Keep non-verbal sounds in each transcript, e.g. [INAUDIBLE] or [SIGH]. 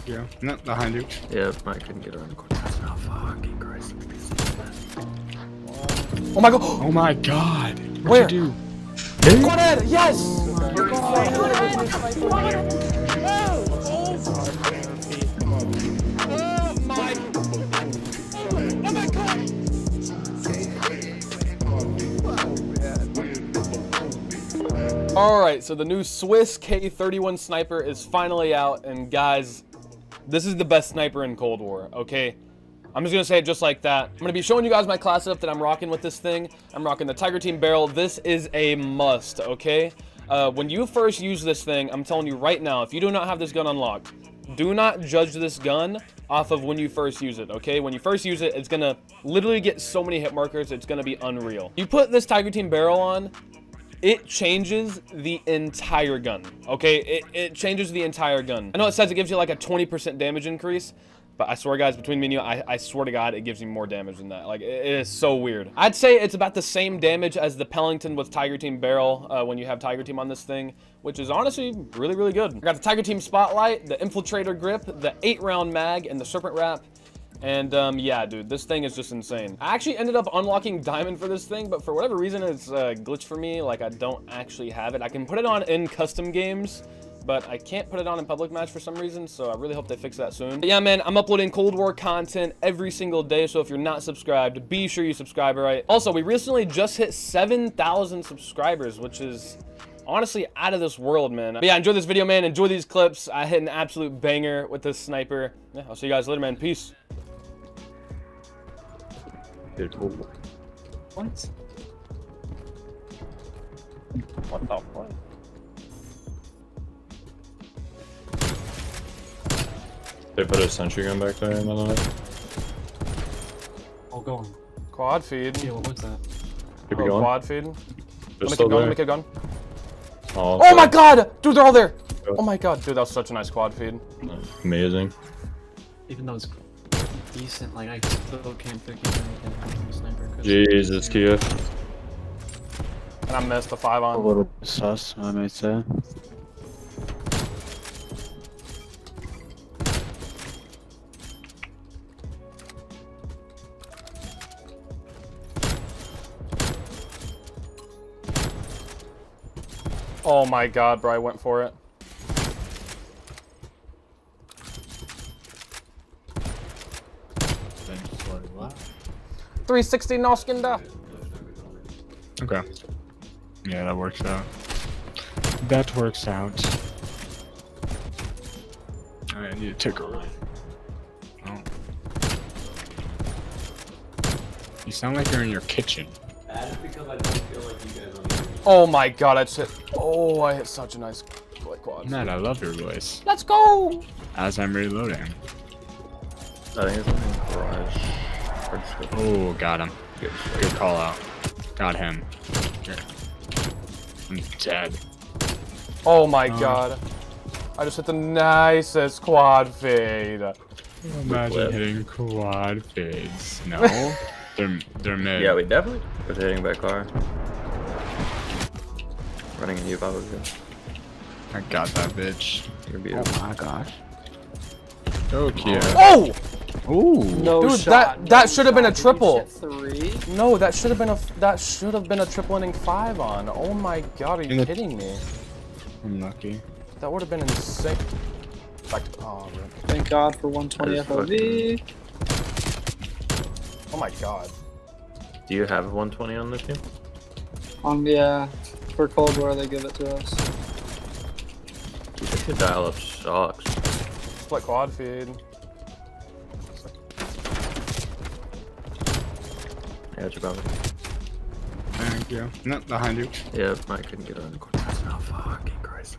Thank you. No, behind you. Yeah, I couldn't get around the corner. That's not fucking Christ. Oh my god! Oh my god. What'd Where? you do? Quad head! Yes! Alright, so the new Swiss K31 sniper is finally out, and guys, this is the best sniper in Cold War, okay? I'm just gonna say it just like that. I'm gonna be showing you guys my class setup that I'm rocking with this thing. I'm rocking the Tiger Team barrel. This is a must, okay? Uh, when you first use this thing, I'm telling you right now, if you do not have this gun unlocked, do not judge this gun off of when you first use it, okay? When you first use it, it's gonna literally get so many hit markers, it's gonna be unreal. You put this Tiger Team barrel on, it changes the entire gun, okay? It, it changes the entire gun. I know it says it gives you like a 20% damage increase, but I swear, guys, between me and you, I, I swear to God, it gives you more damage than that. Like, it, it is so weird. I'd say it's about the same damage as the Pelington with Tiger Team barrel uh, when you have Tiger Team on this thing, which is honestly really, really good. I got the Tiger Team Spotlight, the Infiltrator Grip, the 8-round mag, and the Serpent Wrap. And um, yeah, dude, this thing is just insane. I actually ended up unlocking Diamond for this thing, but for whatever reason, it's uh, glitched for me. Like, I don't actually have it. I can put it on in custom games, but I can't put it on in public match for some reason, so I really hope they fix that soon. But yeah, man, I'm uploading Cold War content every single day, so if you're not subscribed, be sure you subscribe, all right? Also, we recently just hit 7,000 subscribers, which is honestly out of this world, man. But yeah, enjoy this video, man. Enjoy these clips. I hit an absolute banger with this sniper. Yeah, I'll see you guys later, man. Peace. Dude, cool. What? What the fuck? They put a sentry gun back there, by the way. Oh, go on. Quad feed. Yeah, what was that? Keep Oh, going. quad feed. Let They're me still keep there. me keep going. Oh, Oh my god! Dude, they're all there! Oh my god, dude, that was such a nice quad feed. Amazing. Even though it's decent, like, I still can't figure anything out from the sniper. 'cause- Jesus, Kia. And I missed the five on. A on. little sus, I may say. Oh my god, bro, I went for it. What? 360 Noskinda. Okay. Yeah, that works out. That works out. Alright, I need to take over. Oh. You sound like you're in your kitchen. Oh my god, I just hit. Oh, I hit such a nice like, quad. Matt, I love your voice. Let's go! As I'm reloading. I think it's in the garage. Hard to scope. Oh, got him. Good shit. Good call out. Got him. I'm dead. Oh my Uh. god. I just hit the nicest quad fade. Imagine flip. hitting quad fades. No. [LAUGHS] they're they're mid. Yeah, we definitely was hitting back car. Running a new probably. I got that bitch. You're beautiful. my gosh. Oh, Kia. Oh! Ooh. No Dude, shot. that- that should have been a triple. Three. No, that should have been a that should have been a triple inning five on. Oh my god, are you In kidding me? I'm lucky. That would have been insane. Like, oh, rip. Thank God for 120 That's FOV. oh my god. Do you have 120 on this team? On the uh, for Cold War, they give it to us. You think your dial up sucks. Split quad feed. Yeah, it's probably. Thank you. No, behind you. Yeah, I couldn't get around the corner. That's not fucking Christ.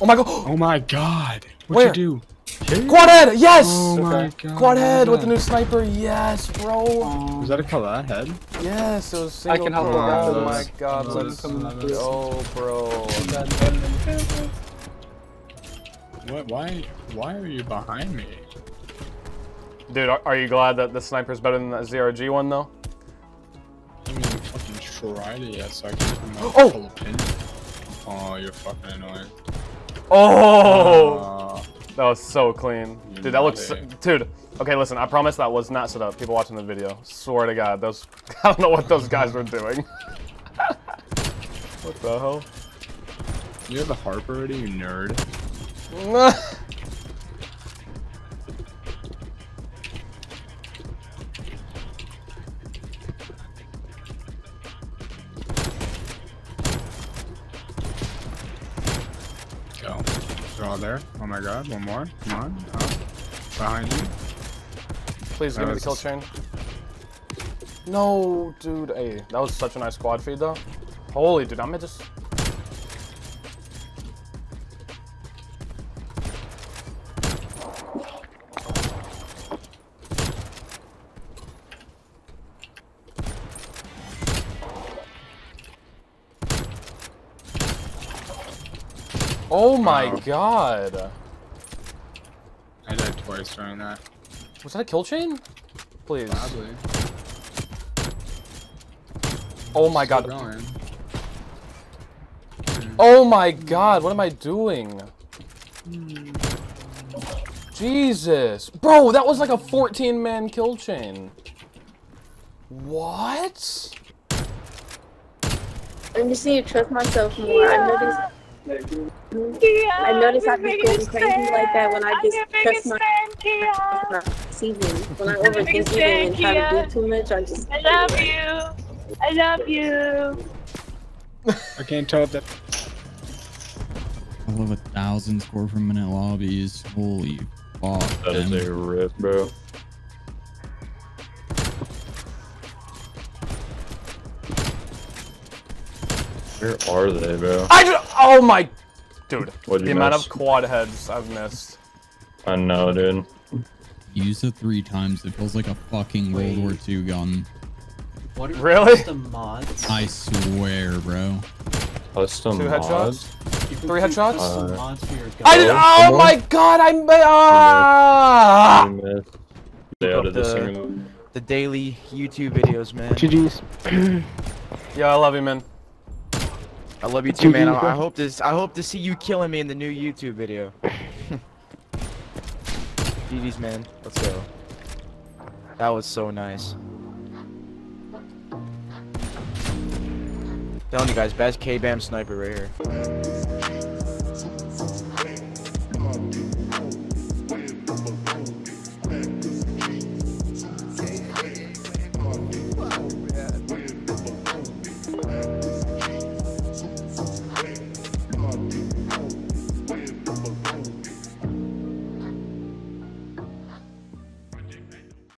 Oh my god! Oh my god. What'd Where? you do? Quad head! Yes! Oh my Okay. god. Quad head with the new sniper. Yes, bro. Um, that? Was that a color head? Yes, it was I can help pro. Oh those. my god, Let let's come in. Oh, bro. What? Why? Why are you behind me? Dude, are, are you glad that the sniper's better than that ZRG one, though? I mean, I fucking tried it yet, so I can Oh! pin. Oh, you're fucking annoying. Oh! Uh, that was so clean. Dude, that looks... So, dude, okay, listen, I promise that was not set up. People watching the video. Swear to God, those... [LAUGHS] I don't know what those guys were doing. [LAUGHS] what the hell? You have a harp already, you nerd. [LAUGHS] all there. Oh my god, one more. Come on. Up. Behind you. Please give me the kill chain. No, dude. Hey, that was such a nice squad feed, though. Holy, dude, I'm gonna just... Oh my Wow. god. I died twice during that. Was that a kill chain? Please. Probably. Oh my Still god. Going. Hmm. Oh my god, what am I doing? Jesus. Bro, that was like a 14 man kill chain. What? I just need to trust myself more. I noticed. I noticed I be going crazy like that when I just trust my my season. When I overthink it and try to do too much, I just. I love you. I love you. I can't tell that. I love a thousand score per minute lobbies. Holy fuck. That is man. a rip, bro. Where are they, bro? I just, oh my, dude. What'd The you amount miss? of quad heads I've missed. I know, dude. Use it three times. It feels like a fucking World War II gun. What are Really? the mods? I swear, bro. Custom Two mods? headshots? You Three headshots? Uh, mods for your I gun. did, Come oh on. my god, I ma- ah! You missed. They added the single. the daily YouTube videos, man. GG's. Yo, I love you, man. I love you too, man. I. I hope this. I hope to see you killing me in the new YouTube video. [LAUGHS] GG's, man. Let's go. That was so nice. Telling you guys, best K-Bam sniper right here.